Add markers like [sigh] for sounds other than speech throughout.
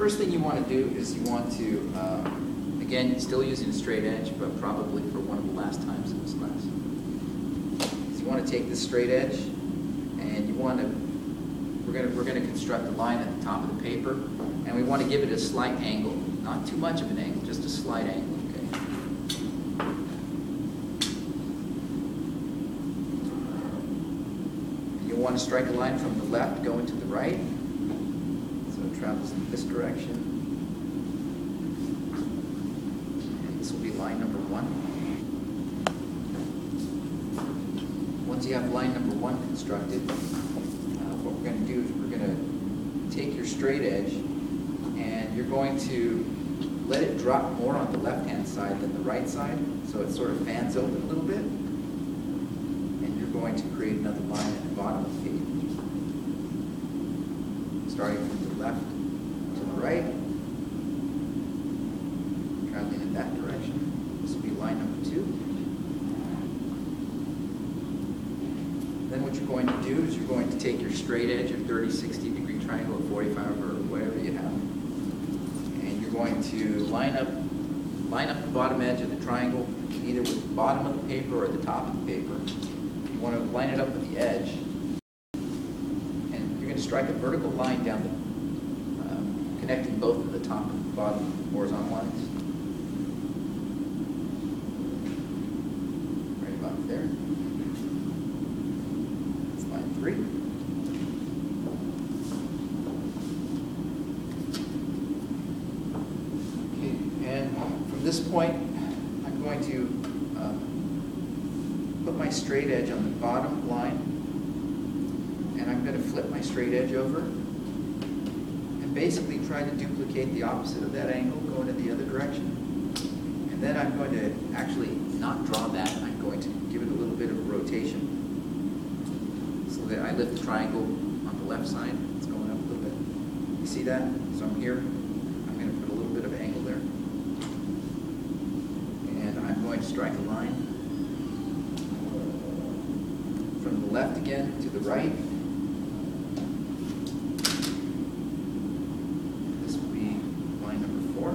first thing you want to do is you want to, um, again, still using a straight edge, but probably for one of the last times in this class. So you want to take this straight edge, and you want to, we're going to, we're going to construct a line at the top of the paper, and we want to give it a slight angle, not too much of an angle, just a slight angle, okay? You'll want to strike a line from the left going to the right. Travels in this direction. And this will be line number one. Once you have line number one constructed, uh, what we're going to do is we're going to take your straight edge and you're going to let it drop more on the left-hand side than the right side, so it sort of fans open a little bit. And you're going to create another line at the bottom of the page. Starting from the left to the right. Traveling in that direction. This will be line number two. Then what you're going to do is you're going to take your straight edge, of 30, 60 degree triangle, or 45, or whatever you have. And you're going to line up, line up the bottom edge of the triangle, either with the bottom of the paper or the top of the paper. You want to line it up with the edge. And you're going to strike a vertical line down the, um, connecting both of the top and bottom horizontal lines. Right about there. That's line three. Okay, and from this point, I'm going to um, put my straight edge on the bottom line, and I'm going to flip my straight edge over, and basically try to duplicate the opposite of that angle, going in the other direction. And then I'm going to actually not draw that, I'm going to give it a little bit of a rotation, so that I lift the triangle on the left side, it's going up a little bit. You see that? So I'm here, I'm going to put a little bit of angle there. And I'm going to strike a line from the left again to the right. This will be line number four.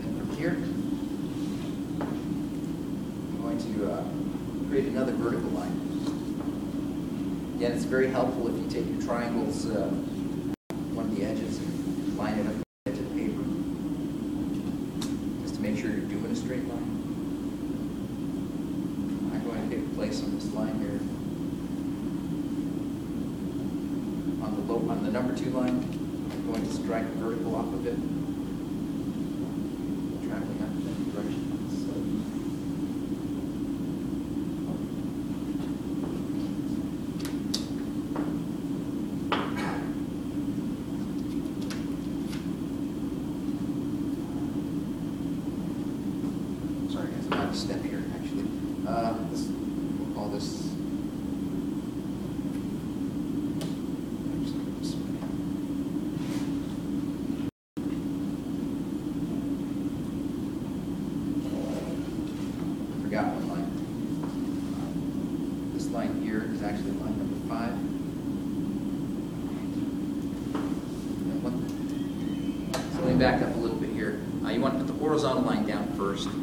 And from here, I'm going to uh, create another vertical line. Again, it's very helpful if you take your triangles, uh, one of the edges, and line it up with the edge of the paper, just to make sure you're doing a straight line. I'm going to take place on this line here. On the low, on the number two line, I'm going to strike a vertical off of it. Traveling up in that direction. Sorry, guys, I'm out of step here, actually. Uh, this, we'll call this. I'm just gonna this way. I Forgot one line. Uh, This line here is actually line number five. And one- So let me back up a little bit here. Uh, you want to put the horizontal line down first. Okay.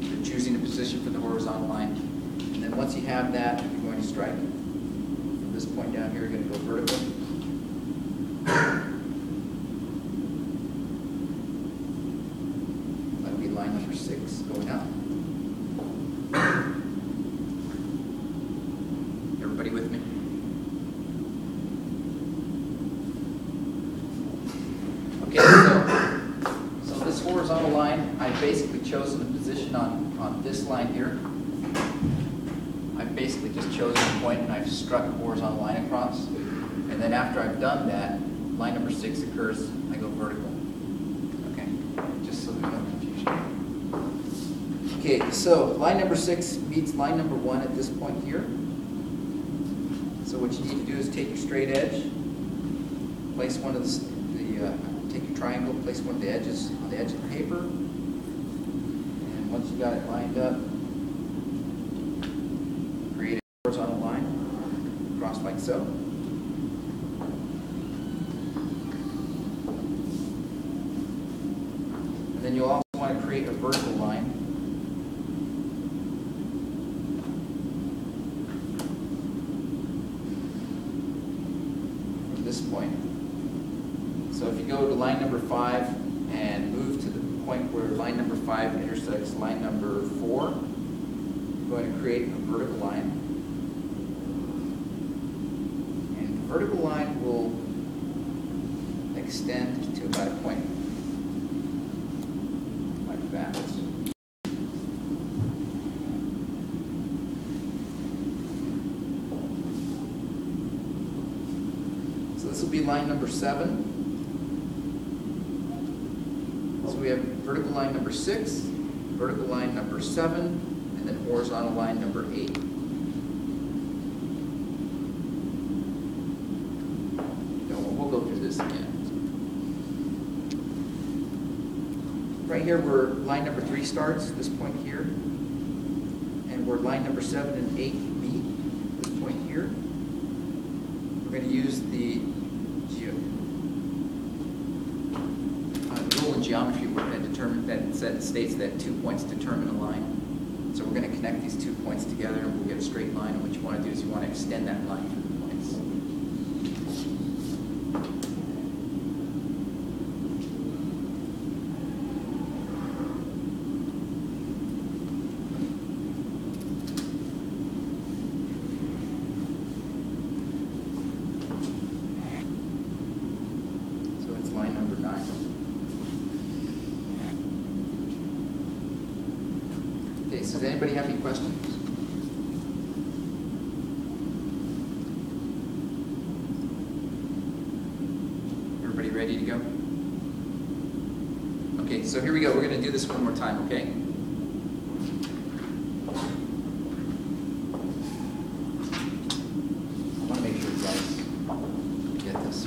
You're choosing a position for the horizontal line. And then once you have that, you're going to strike. From this point down here, you're going to go vertical. That'll be line number six going out. Everybody with me? Okay, so, so this horizontal line, I've basically chosen a position on, on this line here. I've basically just chosen a point and I've struck a horizontal line across. And then after I've done that, line number six occurs, I go vertical. Okay, just so there's no confusion. Okay, so line number six meets line number one at this point here. So what you need to do is take your straight edge, place one of the, the, uh, take your triangle, place one of the edges on the edge of the paper, once you got it lined up, create a horizontal line, cross like so. And then you'll also want to create a vertical line. From this point. So if you go to line number five and move to the point where line number five intersects line number four, you're going to create a vertical line. And the vertical line will extend to about a point like that. So this will be line number seven. So we have vertical line number six, vertical line number seven, and then horizontal line number eight. We'll go through this again. Right here where line number three starts, this point here, and where line number seven and eight meet, this point here, we're going to use the geo, uh, rule in geometry where that determine, that said- states that two points determine a line. So we're going to connect these two points together and we'll get a straight line. And what you want to do is you want to extend that line through the points. So it's line number nine. Does anybody have any questions? Everybody ready to go? Okay, so here we go. We're gonna do this one more time, okay? I wanna make sure you guys get this.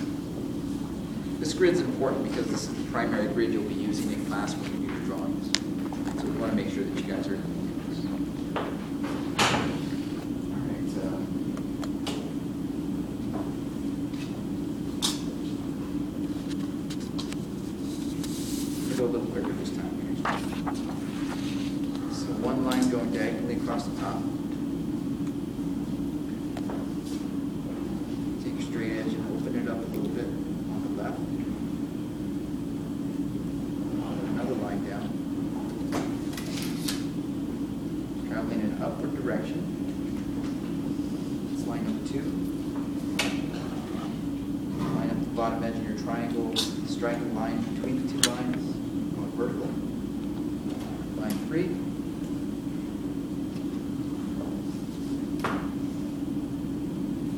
This grid's important because this is the primary grid you'll be using in class when you do your drawings. So we want to make sure that you guys are. All right. uh, A little quicker this time. So one line going diagonally across the top. Take your straight edge and open it up a little bit on the left. Another line down. Traveling in an upward direction. It's line number two. Line up the bottom edge of your triangle, strike a line between the two lines, going vertical. Line three.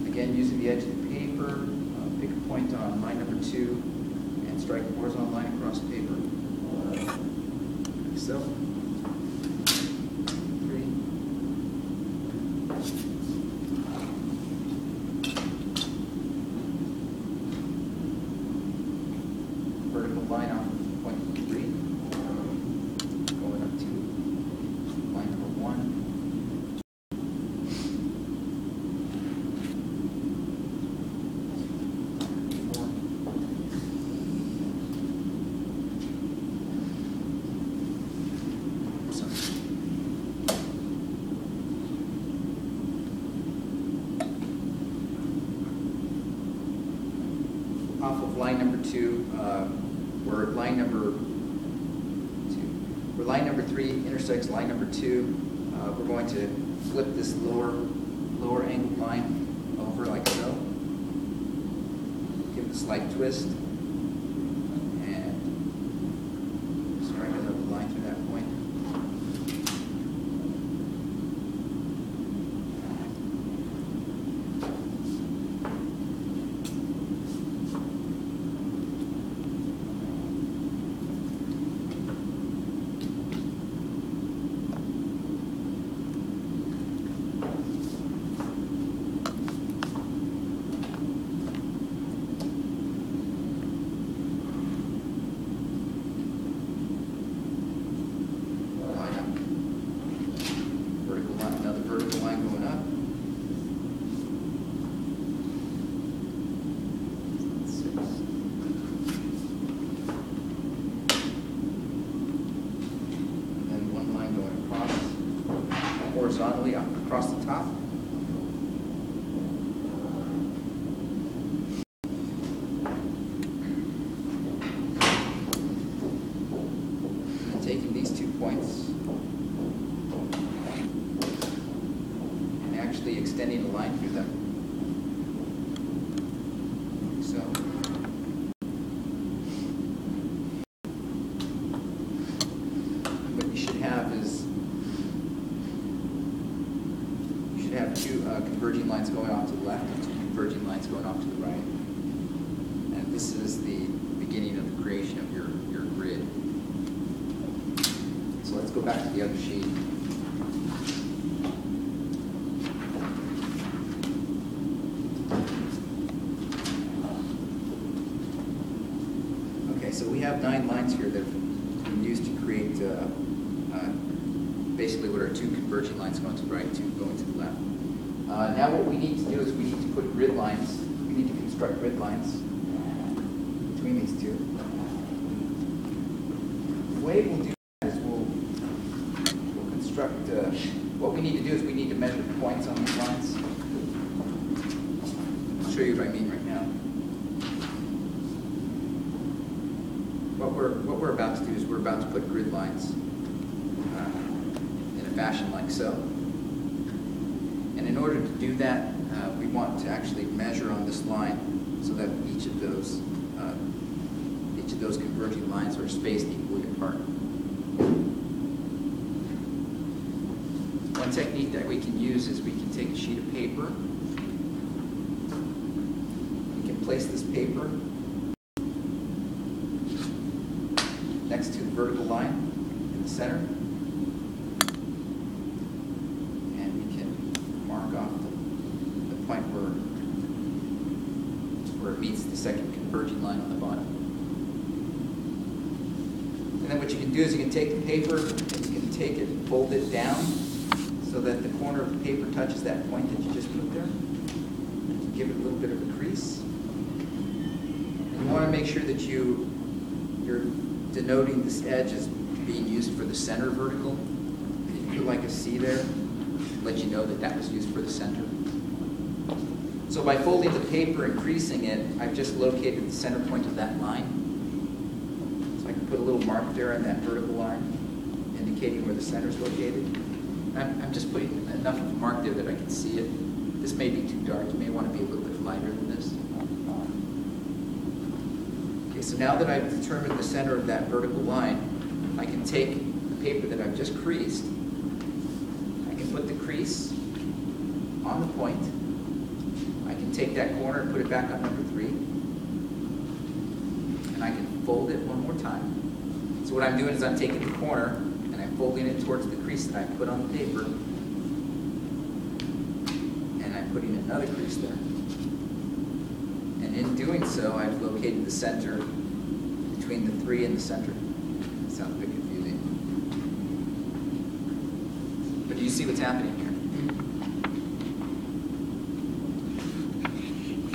Again, using the edge of the paper, uh, pick a point on line number two and strike a horizontal line across paper. Uh, like so. Three. Vertical line off of point three. Going up to line number one. Four. Sorry. Off of line number two, uh, where line number two, where line number three intersects line number two, uh, we're going to flip this lower, lower angled line over like so. Give it a slight twist. Converging lines going off to the left and two converging lines going off to the right. And this is the beginning of the creation of your, your grid. So let's go back to the other sheet. Okay, so we have nine lines here that have been used to create uh, uh, basically what are two converging lines going to the right, two going to the left. Uh, Now what we need to do is we need to put grid lines, we need to construct grid lines between these two. The way we'll do that is we'll, we'll construct, uh, what we need to do is we need to measure points on these lines. I'll show you what I mean right now. What we're, what we're about to do is we're about to put grid lines uh, in a fashion like so. And in order to do that, uh, we want to actually measure on this line so that each of those, uh, each of those converging lines are spaced equally apart. One technique that we can use is we can take a sheet of paper. We can place this paper next to the vertical line in the center. And we can mark off the, the point where, where it meets the second converging line on the bottom. And then what you can do is you can take the paper and you can take it and fold it down so that the corner of the paper touches that point that you just put there. Give it a little bit of a crease. You want to make sure that you, you're denoting this edge as being used for the center vertical. If you put like a C there, let you know that that was used for the center. So by folding the paper and creasing it, I've just located the center point of that line. So I can put a little mark there on that vertical line, indicating where the center is located. I'm, I'm just putting enough of a mark there that I can see it. This may be too dark, you may want to be a little bit lighter than this. Okay, so now that I've determined the center of that vertical line, I can take the paper that I've just creased, I can put the crease on the point, take that corner and put it back on number three, and I can fold it one more time. So what I'm doing is I'm taking the corner and I'm folding it towards the crease that I put on the paper, and I'm putting another crease there. And in doing so, I've located the center between the three and the center. Sounds a bit confusing. But do you see what's happening here?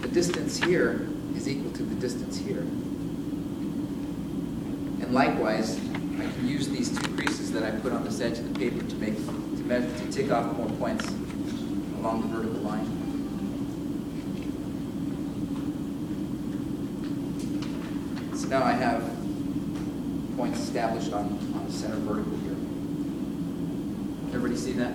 The distance here is equal to the distance here. And likewise, I can use these two creases that I put on this edge of the paper to make, to measure, to off more points along the vertical line. So now I have points established on, on the center vertical here. Everybody see that?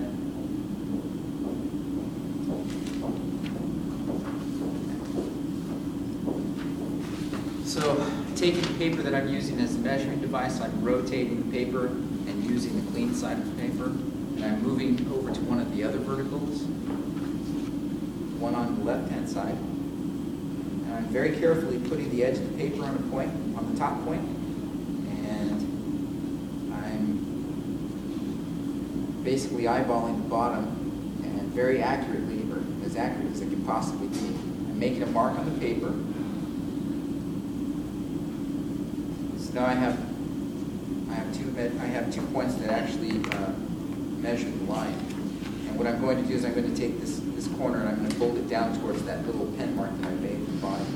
So taking the paper that I'm using as a measuring device, I'm rotating the paper and using the clean side of the paper, and I'm moving over to one of the other verticals, one on the left-hand side. And I'm very carefully putting the edge of the paper on a point, on the top point, and I'm basically eyeballing the bottom and very accurately, or as accurate as I can possibly be. I'm making a mark on the paper. Now I have, I have two, I have two points that actually uh, measure the line. And what I'm going to do is I'm going to take this, this corner and I'm going to fold it down towards that little pen mark that I made at the bottom.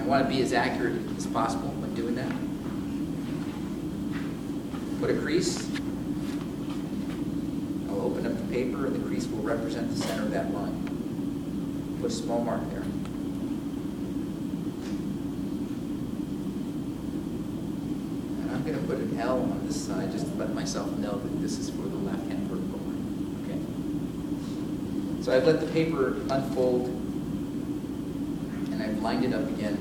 I want to be as accurate as possible when doing that. Put a crease. I'll open up the paper and the crease will represent the center of that line. Put a small mark there. And I'm going to put an L on this side just to let myself know that this is for the left-hand vertical line. Okay. So I've let the paper unfold and I've lined it up again.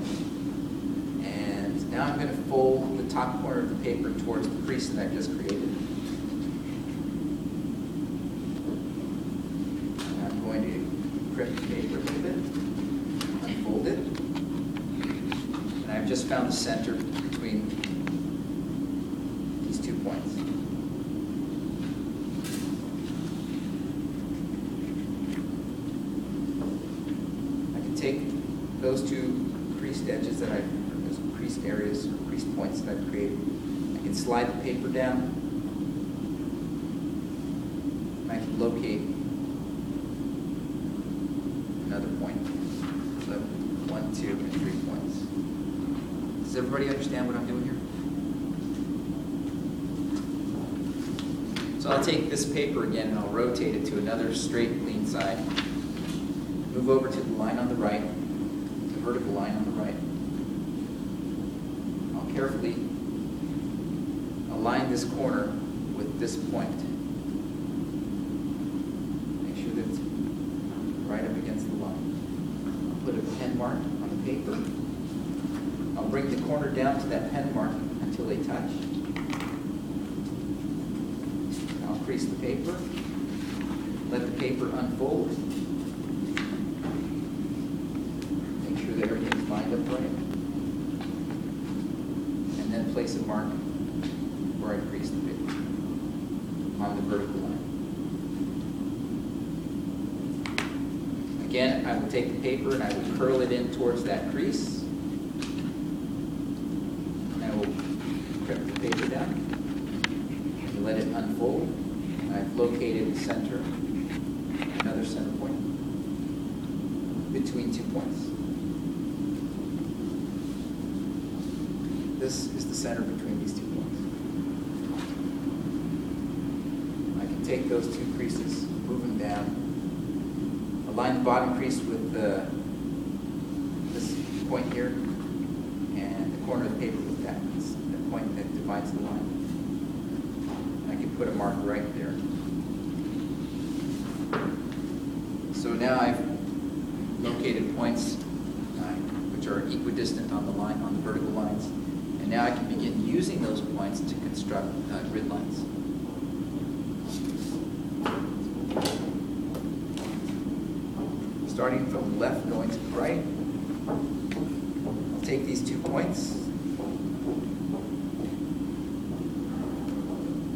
And now I'm going to fold the top corner of the paper towards the crease that I've just created. rip the paper a little bit, unfold it. And I've just found the center between these two points. I can take those two creased edges that I, or those creased areas, or creased points that I've created. I can slide the paper down. And I can locate another point. So, one, two, and three points. Does everybody understand what I'm doing here? So I'll take this paper again and I'll rotate it to another straight, lean side. Move over to the line on the right, the vertical line on the right. Carefully align this corner with this point. Make sure that it's right up against the line. I'll put a pen mark on the paper. I'll bring the corner down to that pen mark until they touch. I'll crease the paper. Let the paper unfold. Make sure that everything's lined up right. Place a mark where I creased the paper on the vertical line. Again, I will take the paper and I will curl it in towards that crease. And I will grip the paper down and let it unfold. And I've located the center, another center point between two points. This is the center between these two points. I can take those two creases, move them down, align the bottom crease with the, this point here, and the corner of the paper with that, the point that divides the line. I can put a mark right there. So now I've located points uh, which are equidistant on the line, on the vertical lines, now I can begin using those points to construct uh, grid lines. Starting from left, going to right. I'll take these two points.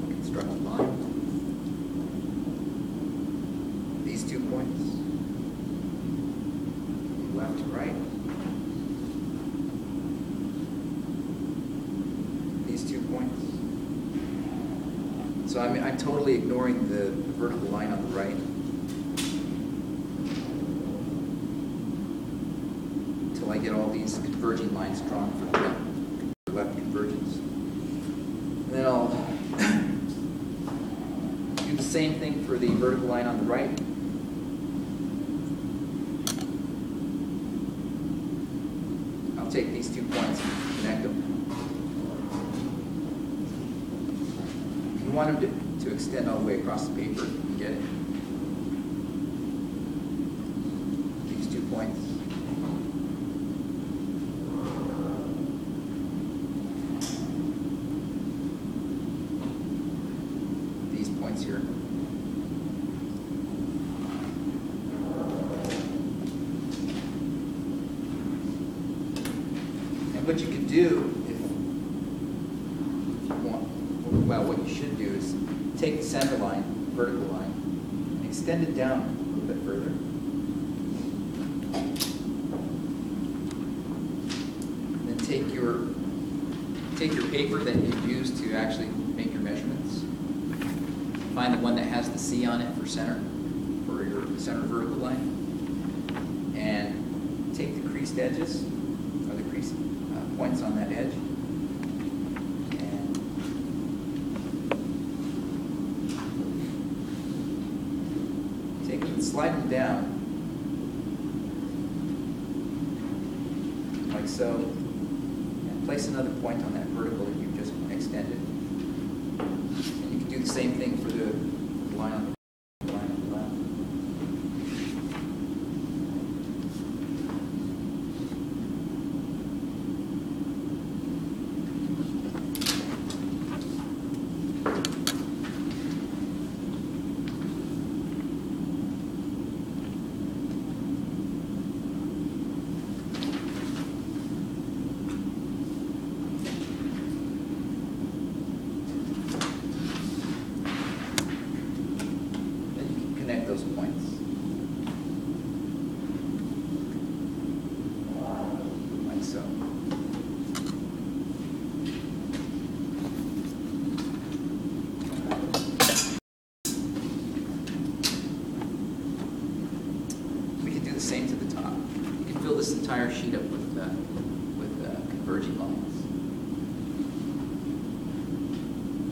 Construct a line. These two points. Left to right. These two points. So I'm, I'm totally ignoring the vertical line on the right. Until I get all these converging lines drawn for the left, for left convergence. And then I'll [coughs] do the same thing for the vertical line on the right. I'll take these two points and connect them. If you want them to, to extend all the way across the paper, you get it. These two points. These points here. And what you could do, if you want, well, what you should do is take the center line, vertical line, and extend it down a little bit further. And then take your, take your paper that you use to actually make your measurements. Find the one that has the C on it for center, for your center vertical line. And take the creased edges, or the creased uh, points on that edge. And take them and slide them down. Like so. And place another point on that vertical that you just extended. And you can do the same thing for the line on the line on the left. same to the top. You can fill this entire sheet up with, uh, with uh, converging lines.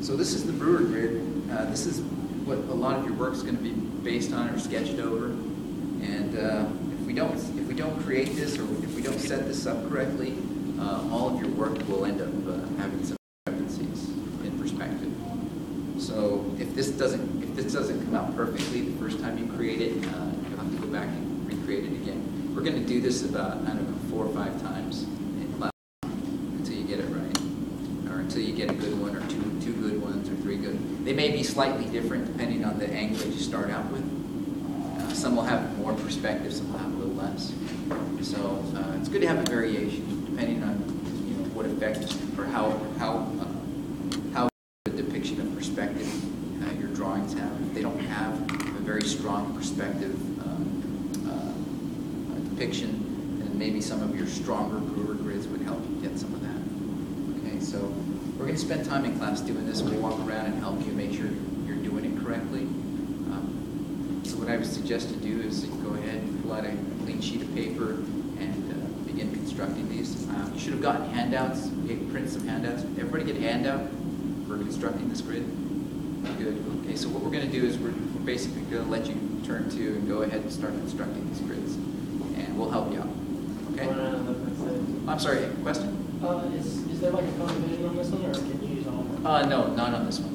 So this is the brewer grid. Uh, This is what a lot of your work is going to be based on or sketched over. And uh, if we don't, if we don't create this or if we don't set this up correctly, uh, all of your work will end up uh, having some discrepancies in perspective. So if this doesn't, if this doesn't come out perfectly the first time you create it, uh, you'll have to go back and recreate it again. We're going to do this about, I don't know, four or five times until you get it right, or until you get a good one, or two, two good ones, or three good. They may be slightly different depending on the angle that you start out with. Some will have more perspective, some will have a little less. So uh, it's good to have a variation depending on, you know, what effect or how, how, uh, how the depiction of perspective uh, your drawings have. If they don't have a very strong perspective uh, uh, depiction, then maybe some of your stronger brewer grids would help you get some of that. Okay, so we're going to spend time in class doing this. We'll walk around and help you make sure you're doing it correctly. Um, So what I would suggest to do is go ahead and pull out a clean sheet of paper and uh, begin constructing these. Uh, You should have gotten handouts, we printed some handouts. Everybody get a handout for constructing this grid? Good, okay, so what we're gonna do is we're we're basically gonna let you turn to and go ahead and start constructing these grids. And we'll help you out, okay? One out of the percent. I'm sorry, question? Uh, is, is there like a division on this one, or can you use all of them? Uh, no, not on this one.